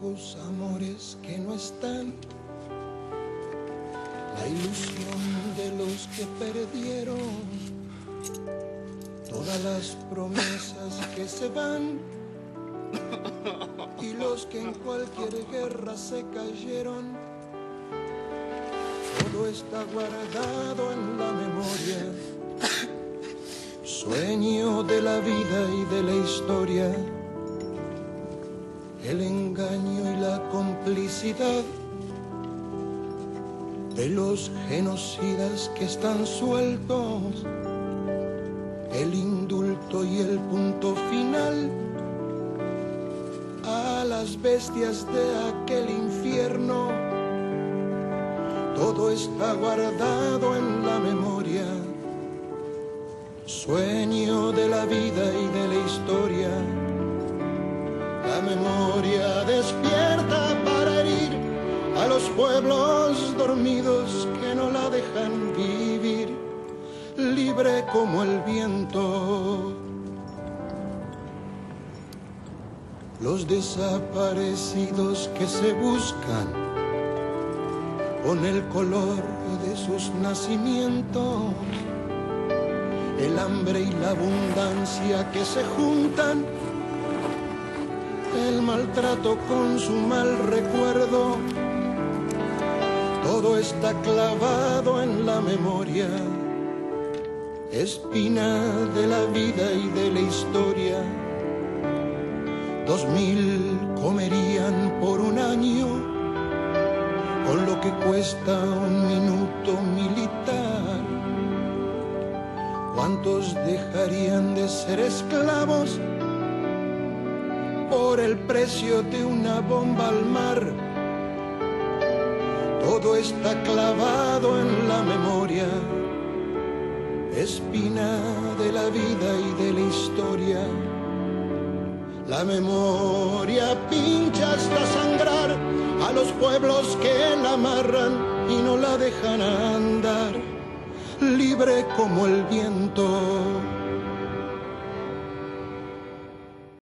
viejos amores que no están, la ilusión de los que perdieron, todas las promesas que se van. Y los que en cualquier guerra se cayeron. Todo está guardado en la memoria, sueño de la vida y de la historia el engaño y la complicidad de los genocidas que están sueltos, el indulto y el punto final a las bestias de aquel infierno. Todo está guardado en la memoria, sueño de la vida y memoria despierta para herir a los pueblos dormidos que no la dejan vivir, libre como el viento. Los desaparecidos que se buscan con el color de sus nacimientos, el hambre y la abundancia que se juntan el maltrato con su mal recuerdo. Todo está clavado en la memoria, espina de la vida y de la historia. Dos mil comerían por un año con lo que cuesta un minuto militar. ¿Cuántos dejarían de ser esclavos? Por el precio de una bomba al mar. Todo está clavado en la memoria, espina de la vida y de la historia. La memoria pincha hasta sangrar a los pueblos que la amarran y no la dejan andar, libre como el viento